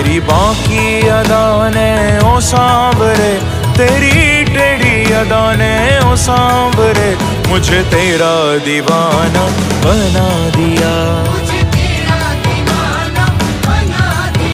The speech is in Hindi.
तेरी बाकी अदा ने ओ सांवरे, तेरी टेढ़ी अदा ने ओ सांवरे, मुझे तेरा दीवाना बना दिया।